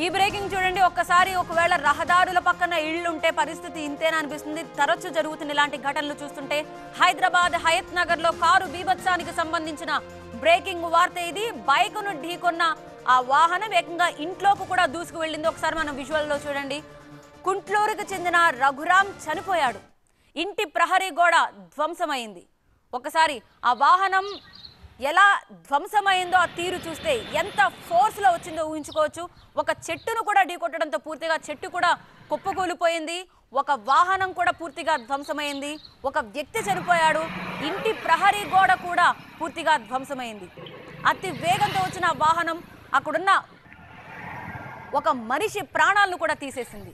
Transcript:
ఈ బ్రేకింగ్ చూడండి ఒక్కసారి ఒకవేళ రహదారుల పక్కన ఇళ్ళుంటే పరిస్థితి ఇంతేనా అనిపిస్తుంది? తరచు జరుగుతున్న ఇలాంటి ఘటనలు చూస్తుంటే హైదరాబాద్ హయత్ నగర్లో కారు బీభత్సానికి సంబంధించిన బ్రేకింగ్ వార్త ఇది. బైకును ఢీకొన్న ఆ వాహనం ఏకంగా ఇంట్లోకి కూడా దూసుకు వెళ్ళింది ఒకసారి మనం విజువల్లో చూడండి. కుంట్లూరుకు చెందిన రఘురాం చనిపోయాడు. ఇంటి ప్రహరీ గోడ ధ్వంసమైంది. ఒకసారి ఆ వాహనం ఎలా ధ్వంసమైందో ఆ తీరు చూస్తే ఎంత ఫోర్స్లో వచ్చిందో ఊహించుకోవచ్చు. ఒక చెట్టును కూడా ఢీకొట్టడంతో పూర్తిగా చెట్టు కూడా కుప్పకూలిపోయింది. ఒక వాహనం కూడా పూర్తిగా ధ్వంసమైంది. ఒక వ్యక్తి చనిపోయాడు. ఇంటి ప్రహరీ గోడ కూడా పూర్తిగా ధ్వంసమైంది. అతి వేగంతో వచ్చిన వాహనం అక్కడున్న ఒక మనిషి ప్రాణాలను కూడా తీసేసింది.